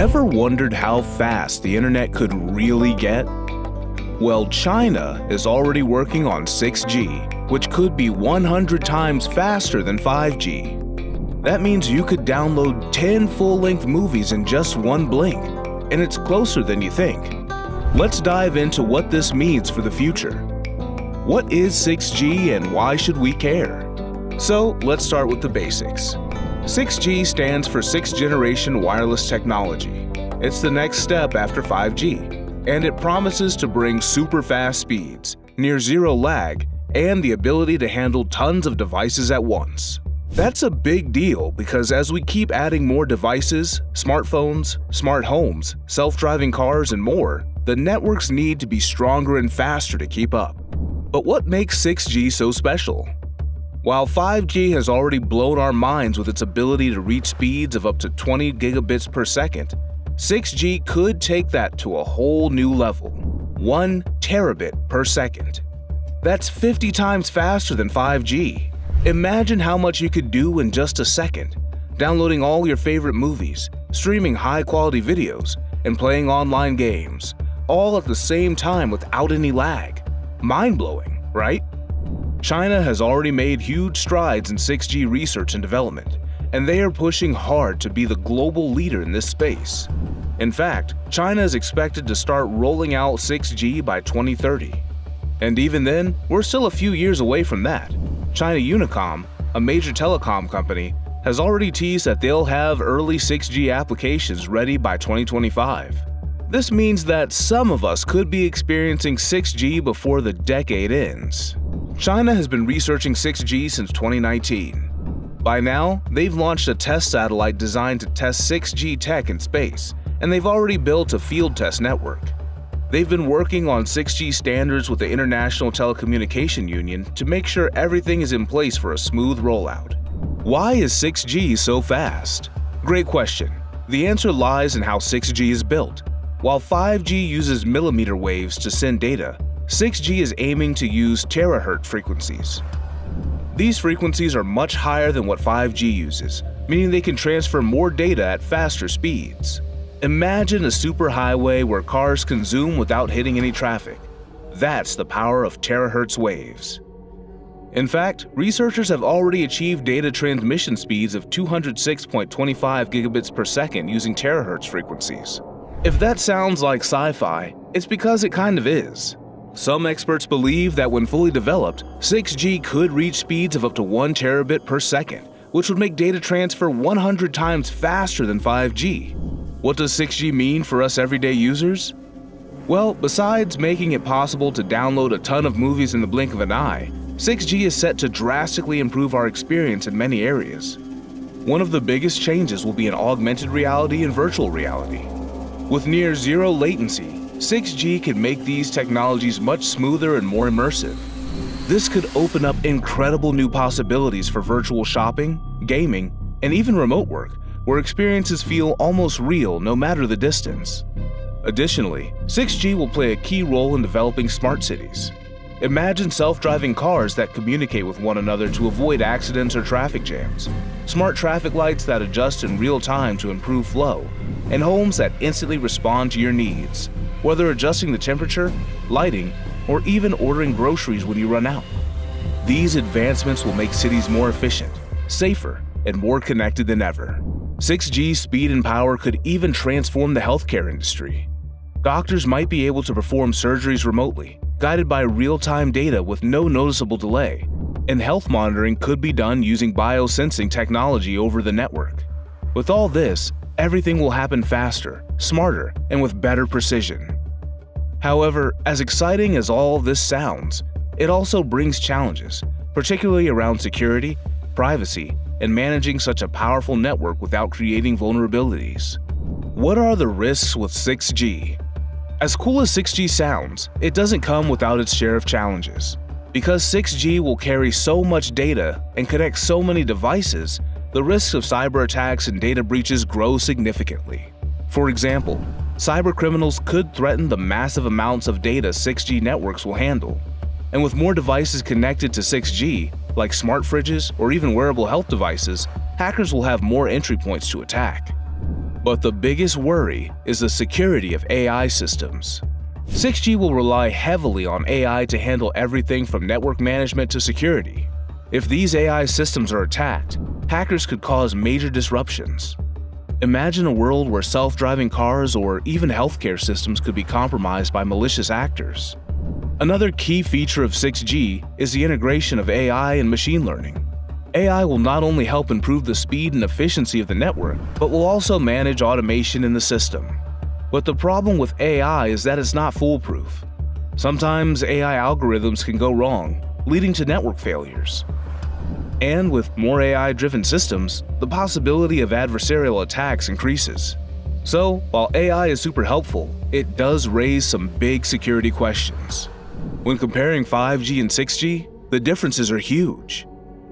Ever wondered how fast the internet could really get? Well, China is already working on 6G, which could be 100 times faster than 5G. That means you could download 10 full-length movies in just one blink, and it's closer than you think. Let's dive into what this means for the future. What is 6G and why should we care? So, let's start with the basics. 6G stands for 6th Generation Wireless Technology. It's the next step after 5G, and it promises to bring super fast speeds, near zero lag, and the ability to handle tons of devices at once. That's a big deal because as we keep adding more devices, smartphones, smart homes, self-driving cars, and more, the networks need to be stronger and faster to keep up. But what makes 6G so special? While 5G has already blown our minds with its ability to reach speeds of up to 20 gigabits per second, 6G could take that to a whole new level 1 terabit per second. That's 50 times faster than 5G. Imagine how much you could do in just a second, downloading all your favorite movies, streaming high quality videos, and playing online games, all at the same time without any lag. Mind blowing, right? China has already made huge strides in 6G research and development, and they are pushing hard to be the global leader in this space. In fact, China is expected to start rolling out 6G by 2030. And even then, we're still a few years away from that. China Unicom, a major telecom company, has already teased that they'll have early 6G applications ready by 2025. This means that some of us could be experiencing 6G before the decade ends. China has been researching 6G since 2019. By now, they've launched a test satellite designed to test 6G tech in space, and they've already built a field test network. They've been working on 6G standards with the International Telecommunication Union to make sure everything is in place for a smooth rollout. Why is 6G so fast? Great question. The answer lies in how 6G is built. While 5G uses millimeter waves to send data, 6G is aiming to use terahertz frequencies. These frequencies are much higher than what 5G uses, meaning they can transfer more data at faster speeds. Imagine a superhighway where cars can zoom without hitting any traffic. That's the power of terahertz waves. In fact, researchers have already achieved data transmission speeds of 206.25 gigabits per second using terahertz frequencies. If that sounds like sci-fi, it's because it kind of is. Some experts believe that when fully developed, 6G could reach speeds of up to 1 terabit per second, which would make data transfer 100 times faster than 5G. What does 6G mean for us everyday users? Well, besides making it possible to download a ton of movies in the blink of an eye, 6G is set to drastically improve our experience in many areas. One of the biggest changes will be in augmented reality and virtual reality. With near zero latency, 6G can make these technologies much smoother and more immersive. This could open up incredible new possibilities for virtual shopping, gaming, and even remote work, where experiences feel almost real no matter the distance. Additionally, 6G will play a key role in developing smart cities. Imagine self-driving cars that communicate with one another to avoid accidents or traffic jams, smart traffic lights that adjust in real time to improve flow, and homes that instantly respond to your needs, whether adjusting the temperature, lighting, or even ordering groceries when you run out. These advancements will make cities more efficient, safer, and more connected than ever. 6G speed and power could even transform the healthcare industry. Doctors might be able to perform surgeries remotely, guided by real-time data with no noticeable delay, and health monitoring could be done using biosensing technology over the network. With all this, everything will happen faster, smarter, and with better precision. However, as exciting as all this sounds, it also brings challenges, particularly around security, privacy, and managing such a powerful network without creating vulnerabilities. What are the risks with 6G? As cool as 6G sounds, it doesn't come without its share of challenges. Because 6G will carry so much data and connect so many devices, the risks of cyber attacks and data breaches grow significantly. For example, cybercriminals could threaten the massive amounts of data 6G networks will handle. And with more devices connected to 6G, like smart fridges or even wearable health devices, hackers will have more entry points to attack. But the biggest worry is the security of AI systems. 6G will rely heavily on AI to handle everything from network management to security. If these AI systems are attacked, hackers could cause major disruptions. Imagine a world where self-driving cars or even healthcare systems could be compromised by malicious actors. Another key feature of 6G is the integration of AI and machine learning. AI will not only help improve the speed and efficiency of the network, but will also manage automation in the system. But the problem with AI is that it's not foolproof. Sometimes AI algorithms can go wrong, leading to network failures. And with more AI-driven systems, the possibility of adversarial attacks increases. So, while AI is super helpful, it does raise some big security questions. When comparing 5G and 6G, the differences are huge.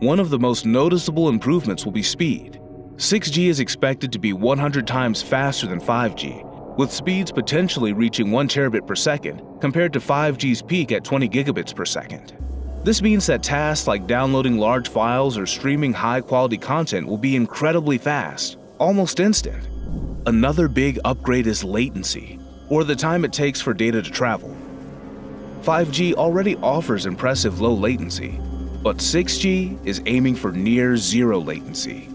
One of the most noticeable improvements will be speed. 6G is expected to be 100 times faster than 5G, with speeds potentially reaching 1 terabit per second compared to 5G's peak at 20 gigabits per second. This means that tasks like downloading large files or streaming high-quality content will be incredibly fast, almost instant. Another big upgrade is latency, or the time it takes for data to travel. 5G already offers impressive low latency, but 6G is aiming for near zero latency.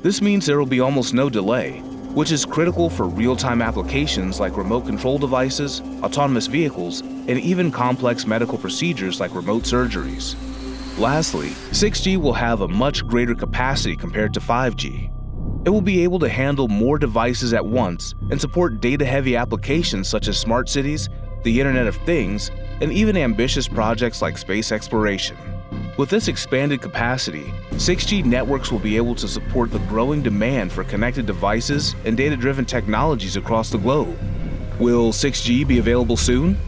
This means there will be almost no delay, which is critical for real-time applications like remote control devices, autonomous vehicles, and even complex medical procedures like remote surgeries. Lastly, 6G will have a much greater capacity compared to 5G. It will be able to handle more devices at once and support data-heavy applications such as smart cities, the Internet of Things, and even ambitious projects like space exploration. With this expanded capacity, 6G networks will be able to support the growing demand for connected devices and data-driven technologies across the globe. Will 6G be available soon?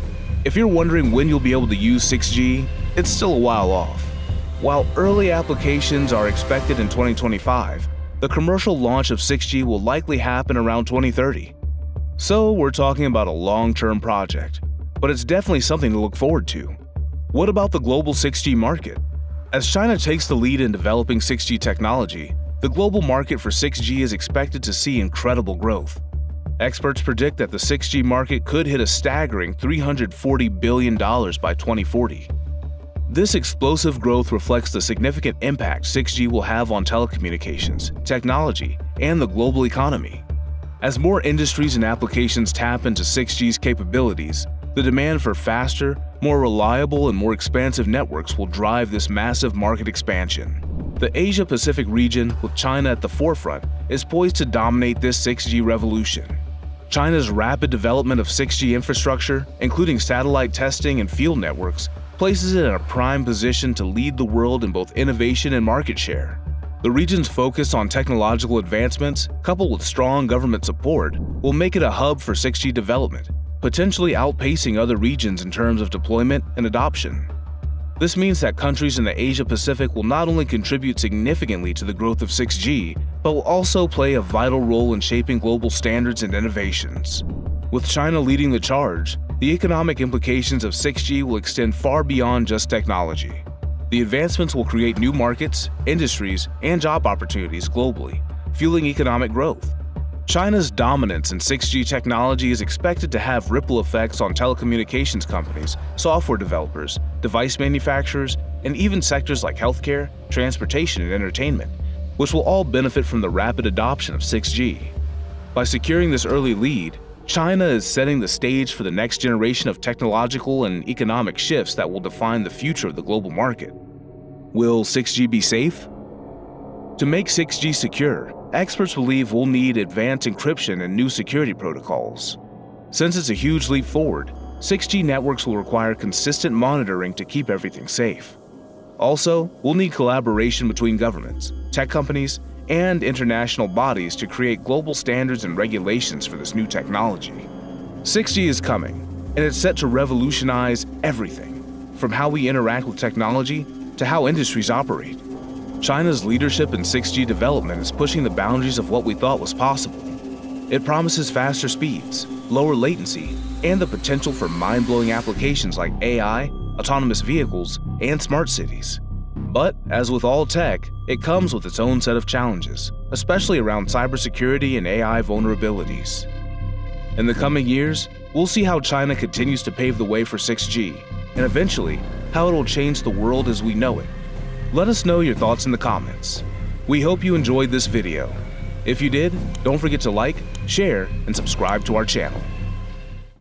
If you're wondering when you'll be able to use 6G, it's still a while off. While early applications are expected in 2025, the commercial launch of 6G will likely happen around 2030. So we're talking about a long-term project, but it's definitely something to look forward to. What about the global 6G market? As China takes the lead in developing 6G technology, the global market for 6G is expected to see incredible growth. Experts predict that the 6G market could hit a staggering $340 billion by 2040. This explosive growth reflects the significant impact 6G will have on telecommunications, technology, and the global economy. As more industries and applications tap into 6G's capabilities, the demand for faster, more reliable, and more expansive networks will drive this massive market expansion. The Asia-Pacific region, with China at the forefront, is poised to dominate this 6G revolution. China's rapid development of 6G infrastructure, including satellite testing and field networks, places it in a prime position to lead the world in both innovation and market share. The region's focus on technological advancements, coupled with strong government support, will make it a hub for 6G development potentially outpacing other regions in terms of deployment and adoption. This means that countries in the Asia-Pacific will not only contribute significantly to the growth of 6G, but will also play a vital role in shaping global standards and innovations. With China leading the charge, the economic implications of 6G will extend far beyond just technology. The advancements will create new markets, industries, and job opportunities globally, fueling economic growth. China's dominance in 6G technology is expected to have ripple effects on telecommunications companies, software developers, device manufacturers, and even sectors like healthcare, transportation, and entertainment, which will all benefit from the rapid adoption of 6G. By securing this early lead, China is setting the stage for the next generation of technological and economic shifts that will define the future of the global market. Will 6G be safe? To make 6G secure, experts believe we'll need advanced encryption and new security protocols. Since it's a huge leap forward, 6G networks will require consistent monitoring to keep everything safe. Also, we'll need collaboration between governments, tech companies, and international bodies to create global standards and regulations for this new technology. 6G is coming, and it's set to revolutionize everything, from how we interact with technology to how industries operate. China's leadership in 6G development is pushing the boundaries of what we thought was possible. It promises faster speeds, lower latency, and the potential for mind-blowing applications like AI, autonomous vehicles, and smart cities. But, as with all tech, it comes with its own set of challenges, especially around cybersecurity and AI vulnerabilities. In the coming years, we'll see how China continues to pave the way for 6G, and eventually, how it'll change the world as we know it. Let us know your thoughts in the comments. We hope you enjoyed this video. If you did, don't forget to like, share, and subscribe to our channel.